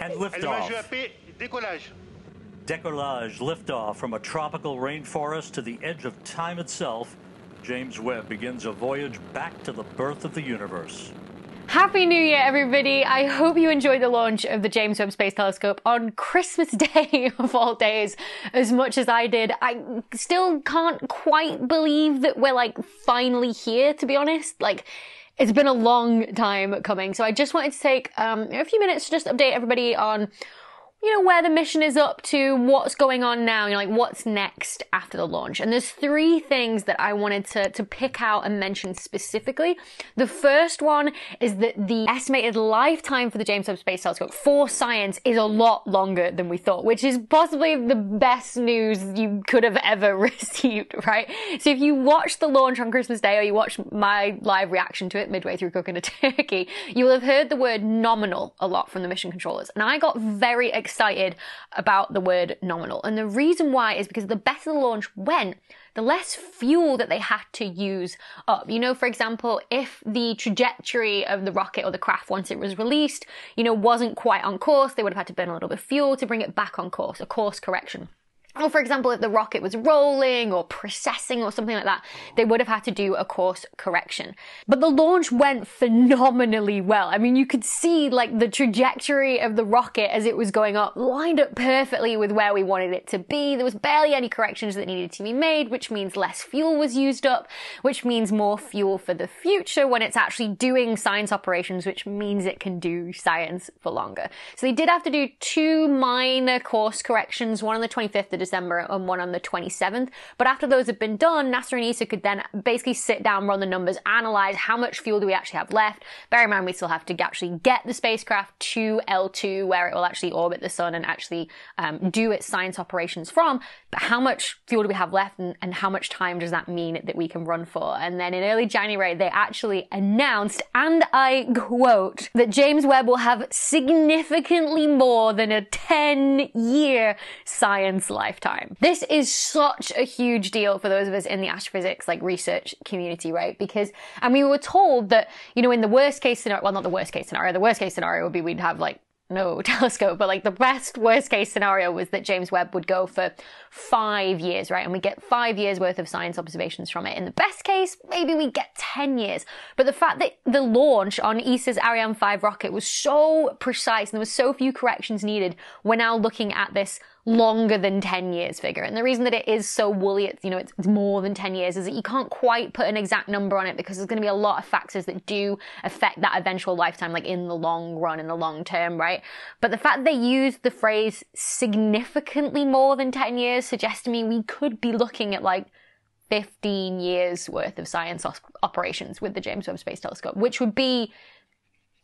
And Allumage liftoff. EAP, décollage. Decollage liftoff from a tropical rainforest to the edge of time itself. James Webb begins a voyage back to the birth of the universe. Happy New Year, everybody! I hope you enjoyed the launch of the James Webb Space Telescope on Christmas Day of all days as much as I did. I still can't quite believe that we're like finally here, to be honest. Like, it's been a long time coming. So I just wanted to take um, a few minutes to just update everybody on you know, where the mission is up to, what's going on now, you know, like what's next after the launch. And there's three things that I wanted to, to pick out and mention specifically. The first one is that the estimated lifetime for the James Webb Space Telescope for science is a lot longer than we thought, which is possibly the best news you could have ever received, right? So if you watched the launch on Christmas Day or you watched my live reaction to it midway through cooking a turkey, you will have heard the word nominal a lot from the mission controllers. And I got very excited excited about the word nominal. And the reason why is because the better the launch went, the less fuel that they had to use up. You know, for example, if the trajectory of the rocket or the craft once it was released, you know, wasn't quite on course, they would have had to burn a little bit of fuel to bring it back on course, a course correction. Or for example, if the rocket was rolling or precessing or something like that, they would have had to do a course correction. But the launch went phenomenally well. I mean, you could see like the trajectory of the rocket as it was going up lined up perfectly with where we wanted it to be. There was barely any corrections that needed to be made, which means less fuel was used up, which means more fuel for the future when it's actually doing science operations, which means it can do science for longer. So they did have to do two minor course corrections, one on the 25th of December and one on the 27th. But after those had been done, NASA and ESA could then basically sit down, run the numbers, analyze how much fuel do we actually have left. Bear in mind, we still have to actually get the spacecraft to L2, where it will actually orbit the sun and actually um, do its science operations from. But how much fuel do we have left and, and how much time does that mean that we can run for? And then in early January, they actually announced, and I quote, that James Webb will have significantly more than a 10 year science life lifetime. This is such a huge deal for those of us in the astrophysics like research community, right? Because, and we were told that, you know, in the worst case scenario, well, not the worst case scenario, the worst case scenario would be we'd have like no telescope, but like the best worst case scenario was that James Webb would go for five years, right? And we get five years worth of science observations from it. In the best case, maybe we get 10 years. But the fact that the launch on ESA's Ariane 5 rocket was so precise and there was so few corrections needed, we're now looking at this longer than 10 years figure. And the reason that it is so woolly, it's, you know, it's, it's, more than 10 years is that you can't quite put an exact number on it because there's going to be a lot of factors that do affect that eventual lifetime, like in the long run, in the long term, right? But the fact that they use the phrase significantly more than 10 years suggests to me we could be looking at like 15 years worth of science operations with the James Webb Space Telescope, which would be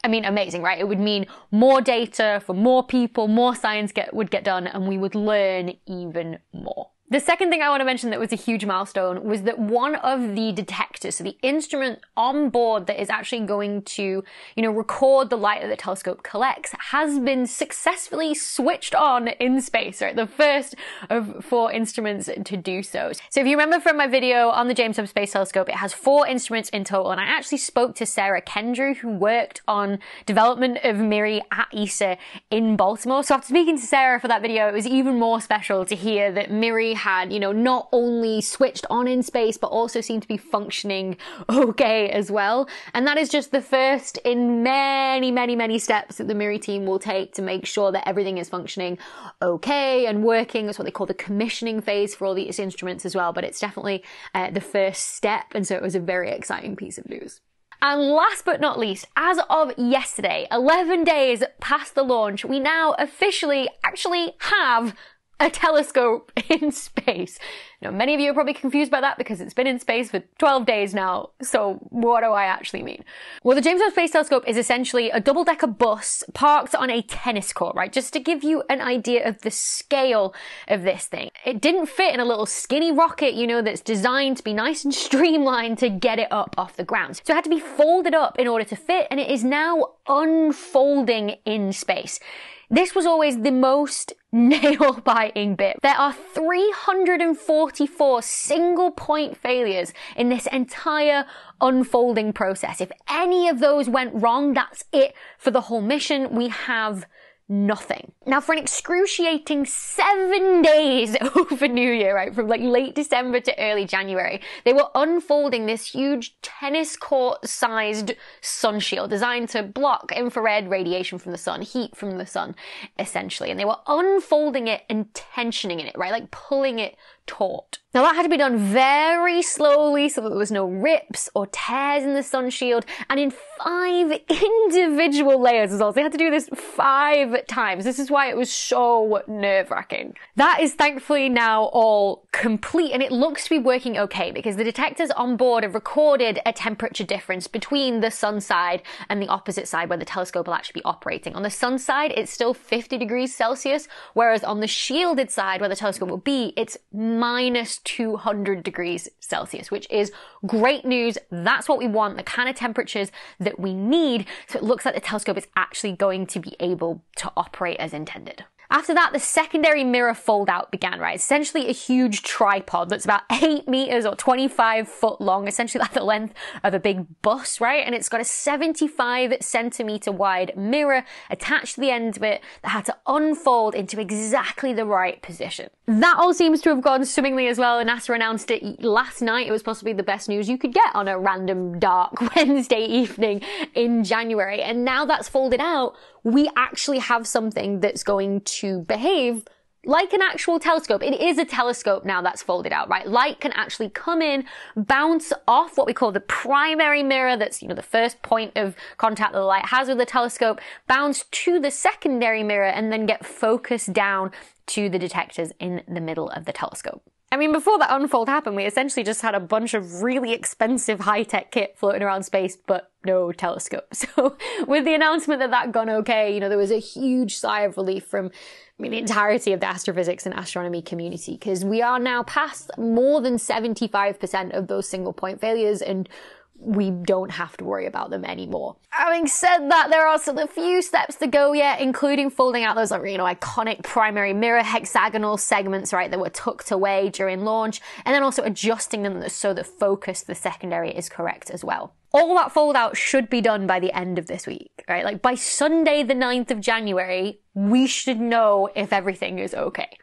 I mean, amazing, right? It would mean more data for more people, more science get, would get done, and we would learn even more. The second thing I want to mention that was a huge milestone was that one of the detectors, so the instrument on board that is actually going to, you know, record the light that the telescope collects has been successfully switched on in space, right? The first of four instruments to do so. So if you remember from my video on the James Webb Space Telescope, it has four instruments in total. And I actually spoke to Sarah Kendrew, who worked on development of MIRI at ESA in Baltimore. So after speaking to Sarah for that video, it was even more special to hear that MIRI had, you know, not only switched on in space, but also seemed to be functioning okay as well. And that is just the first in many, many, many steps that the MIRI team will take to make sure that everything is functioning okay and working. That's what they call the commissioning phase for all these instruments as well. But it's definitely uh, the first step. And so it was a very exciting piece of news. And last but not least, as of yesterday, 11 days past the launch, we now officially actually have a telescope in space. Now, many of you are probably confused by that because it's been in space for 12 days now. So what do I actually mean? Well, the James Webb Space Telescope is essentially a double-decker bus parked on a tennis court, right? Just to give you an idea of the scale of this thing. It didn't fit in a little skinny rocket, you know, that's designed to be nice and streamlined to get it up off the ground. So it had to be folded up in order to fit, and it is now unfolding in space. This was always the most nail biting bit. There are 344 single point failures in this entire unfolding process. If any of those went wrong, that's it for the whole mission. We have nothing. Now, for an excruciating seven days over New Year, right, from like late December to early January, they were unfolding this huge tennis court sized sun shield designed to block infrared radiation from the sun, heat from the sun, essentially. And they were unfolding it and tensioning it, right, like pulling it taut. Now that had to be done very slowly so that there was no rips or tears in the sun shield and in five individual layers as well. They had to do this five times. This is why it was so nerve wracking. That is thankfully now all complete and it looks to be working okay because the detectors on board have recorded a temperature difference between the sun side and the opposite side where the telescope will actually be operating. On the sun side, it's still 50 degrees Celsius, whereas on the shielded side where the telescope will be, it's minus 200 degrees Celsius, which is great news. That's what we want, the kind of temperatures that we need. So it looks like the telescope is actually going to be able to operate as intended. After that, the secondary mirror fold out began, right? Essentially a huge tripod that's about 8 meters or 25 foot long, essentially like the length of a big bus, right? And it's got a 75 centimeter wide mirror attached to the end of it that had to unfold into exactly the right position. That all seems to have gone swimmingly as well, and NASA announced it last night. It was possibly the best news you could get on a random dark Wednesday evening in January. And now that's folded out, we actually have something that's going to behave like an actual telescope. It is a telescope now that's folded out, right? Light can actually come in, bounce off what we call the primary mirror. That's, you know, the first point of contact that the light has with the telescope, bounce to the secondary mirror and then get focused down to the detectors in the middle of the telescope. I mean, before that unfold happened, we essentially just had a bunch of really expensive high-tech kit floating around space, but no telescope. So with the announcement that that gone okay, you know, there was a huge sigh of relief from I mean, the entirety of the astrophysics and astronomy community, because we are now past more than 75% of those single point failures and we don't have to worry about them anymore. Having said that, there are still a few steps to go yet, including folding out those, you know, iconic primary mirror hexagonal segments, right, that were tucked away during launch, and then also adjusting them so that focus the secondary is correct as well. All that fold out should be done by the end of this week, right? Like by Sunday, the 9th of January, we should know if everything is okay.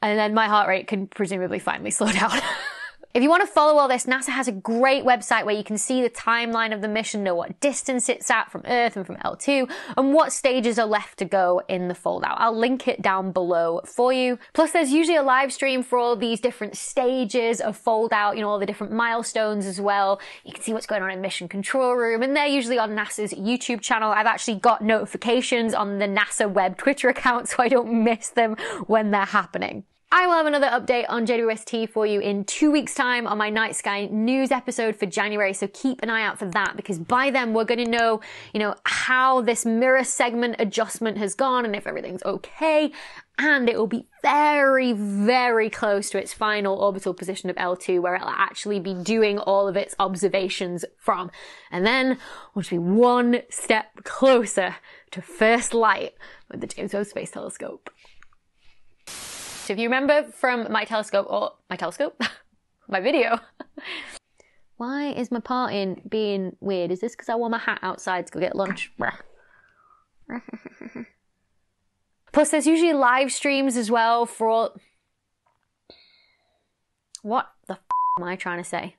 And then my heart rate can presumably finally slow down. If you want to follow all this, NASA has a great website where you can see the timeline of the mission, know what distance it's at from Earth and from L2, and what stages are left to go in the foldout. I'll link it down below for you. Plus, there's usually a live stream for all these different stages of foldout, you know, all the different milestones as well. You can see what's going on in Mission Control Room, and they're usually on NASA's YouTube channel. I've actually got notifications on the NASA Webb Twitter account so I don't miss them when they're happening. I will have another update on JWST for you in two weeks time on my Night Sky news episode for January. So keep an eye out for that because by then we're going to know, you know, how this mirror segment adjustment has gone and if everything's okay. And it will be very, very close to its final orbital position of L2 where it'll actually be doing all of its observations from. And then we'll just be one step closer to first light with the James Webb Space Telescope. If you remember from my telescope or my telescope, my video, why is my parting being weird? Is this because I wore my hat outside to go get lunch? Plus, there's usually live streams as well for all. What the f- am I trying to say?